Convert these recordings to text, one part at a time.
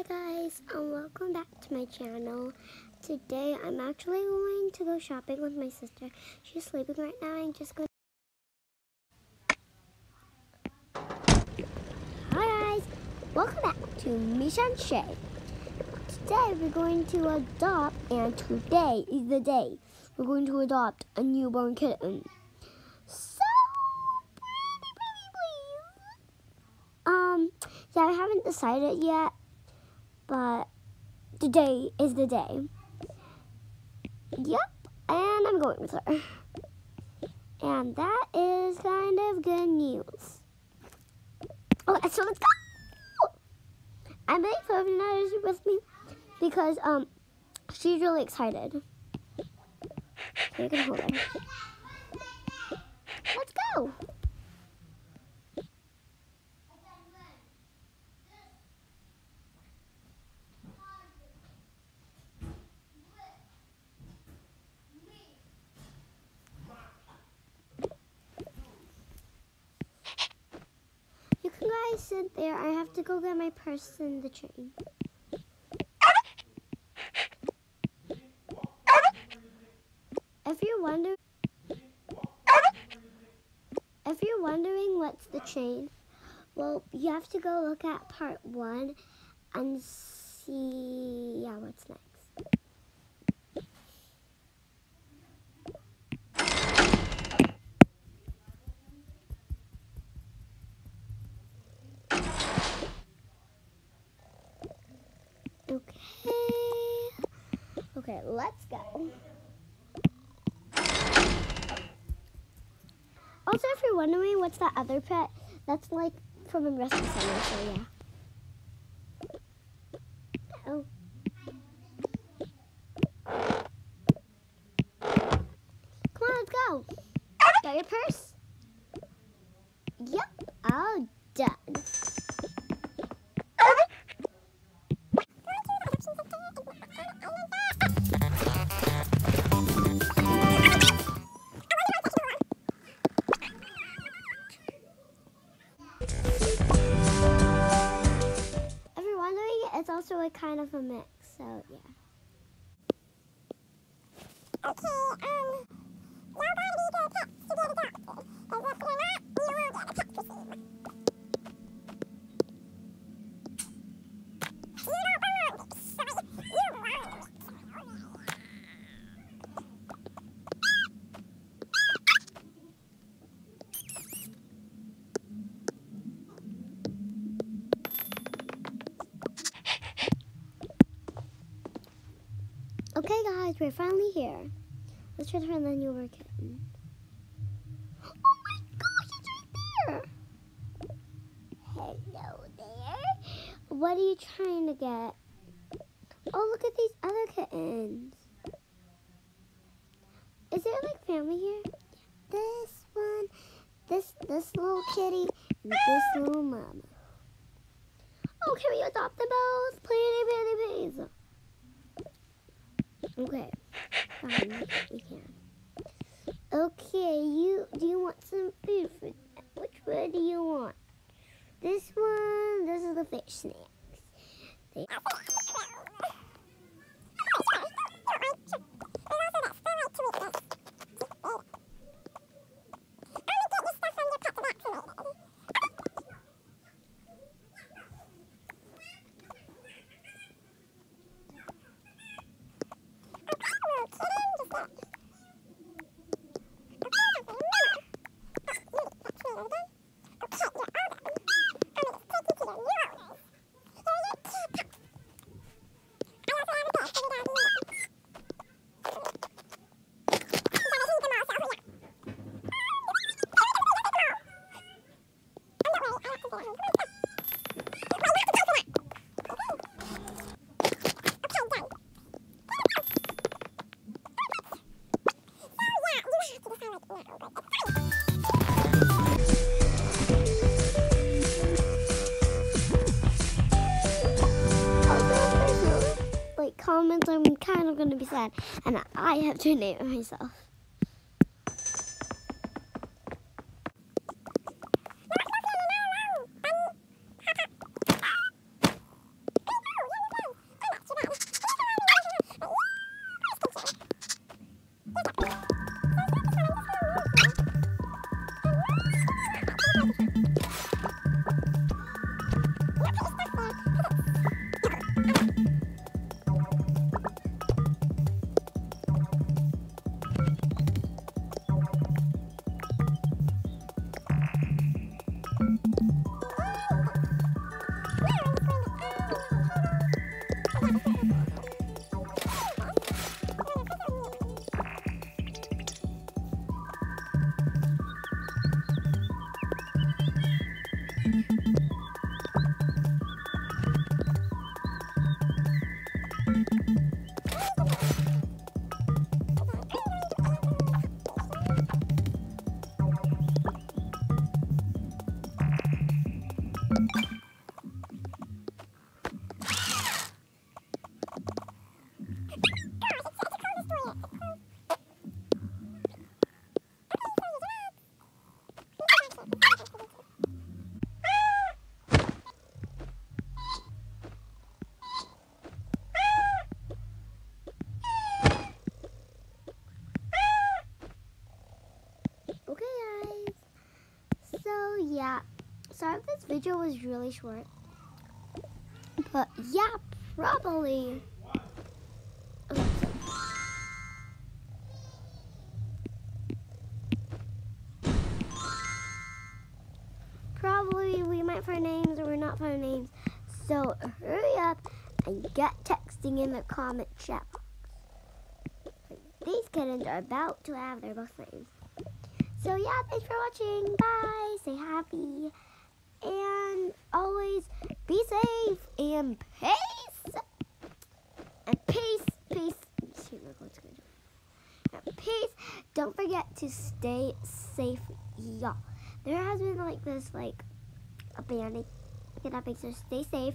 Hi guys, and welcome back to my channel. Today I'm actually going to go shopping with my sister. She's sleeping right now. I'm just going. Hi guys, welcome back to Mysha and Shay. Today we're going to adopt, and today is the day we're going to adopt a newborn kitten. So pretty, pretty, please. Um, yeah, I haven't decided yet but today is the day. Yep, and I'm going with her. And that is kind of good news. Okay, so let's go! I'm bringing Ferdinand with me because um she's really excited. You can hold her. Let's go! You can guys there. I have to go get my purse and the train. If you're wondering, if you're wondering what's the train, well, you have to go look at part one and see, yeah, what's next. Okay. Okay, let's go. Also, if you're wondering what's that other pet, that's like from a rescue center, so yeah. Oh. Come on, let's go. Got your purse? Yep, all done. Also a kind of a mix, so yeah. Okay, um, to not, you will get a pet receiver. You don't want this, sorry. You want it. Okay, guys, we're finally here. Let's try to find the newer kitten. Oh my gosh, it's right there! Hello there. What are you trying to get? Oh, look at these other kittens. Is there like family here? This one, this this little kitty, and this little mama. Oh, can we adopt them both? Please, please, please. Okay, fine, we can. Okay, you do you want some food for that? Which one do you want? This one. This is the fish snacks. Like comments, I'm kind of gonna be sad, and I have to name it myself. Sorry if this video was really short. But yeah, probably. Probably we might find names or we're not find names. So hurry up and get texting in the comment chat box. These kittens are about to have their both names. So yeah, thanks for watching. Bye. Stay happy. Always be safe and peace. And peace, peace. And peace. Don't forget to stay safe, y'all. There has been like this like a bandit kidnapping, so stay safe.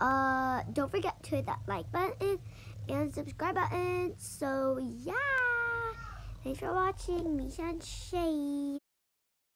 Uh don't forget to hit that like button and subscribe button. So yeah. Thanks for watching Mysha and Shay.